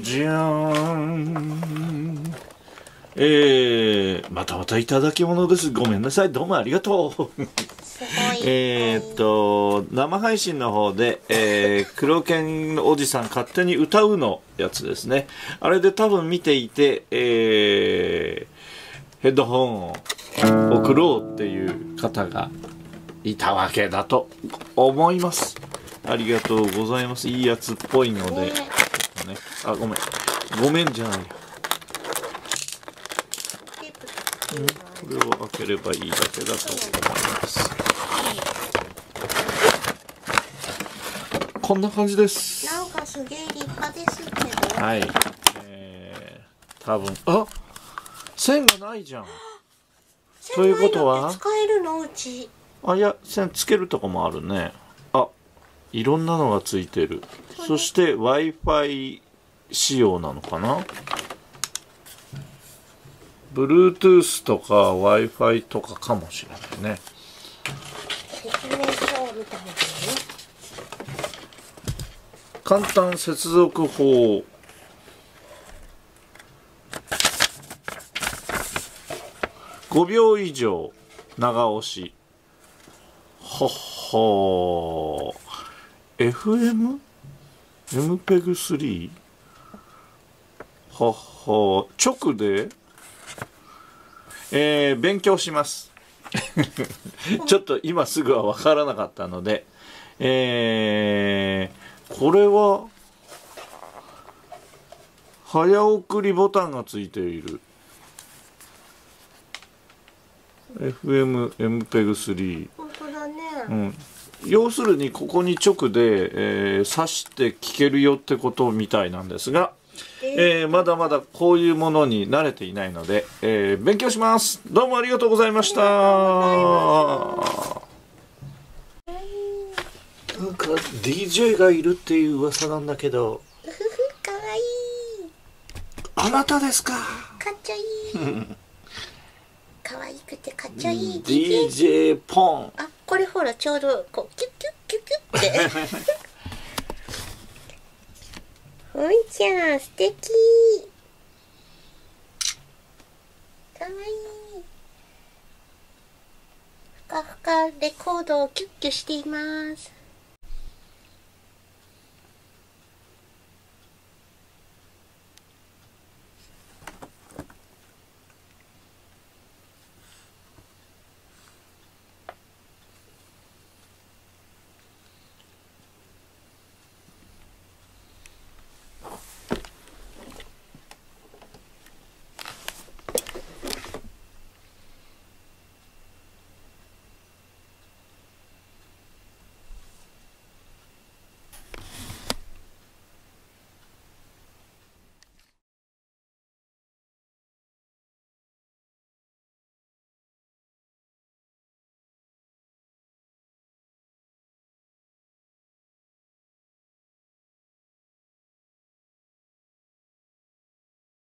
じゃーん。えー、またまたいただき物です。ごめんなさい。どうもありがとう。えーっと、生配信の方で、えー、黒犬おじさん勝手に歌うのやつですね。あれで多分見ていて、えー、ヘッドホンを送ろうっていう方がいたわけだと思います。ありがとうございます。いいやつっぽいので。ねね、あ、ごめん。ごめんじゃないよ。これを開ければいいだけだと思います。こんな感じです。なんかすげえ立派ですけど、はい。えー、多分、あ線がないじゃん。ということは？使えるの？うちあ、いや、線つけるとこもあるね。あ、いろんなのがついてる。そして Wi-Fi 仕様なのかな？Bluetooth とか Wi-Fi とかかもしれないね。簡単接続法。5秒以上長押し。ほっほー FM? MPEG3? ほっほー。直で？えー、勉強します。ちょっと今すぐは分からなかったのでえー、これは早送りボタンがついている。FMMPEG3 本当だね、うん、要するにここに直で、えー、挿して聞けるよってことみたいなんですが、えー。まだまだこういうものに慣れていないので、えー勉強します。どうもありがとうございました。なんか DJ がいるっていう噂なんだけど かわいい。あなたですか。かっちょいい かわいくてかっちょいい DJ ポン。あこれほらちょうどこうキュッキュッキュッキュッって。ほいちゃん素敵。かわいい。ふかふかレコードをキュッキュしています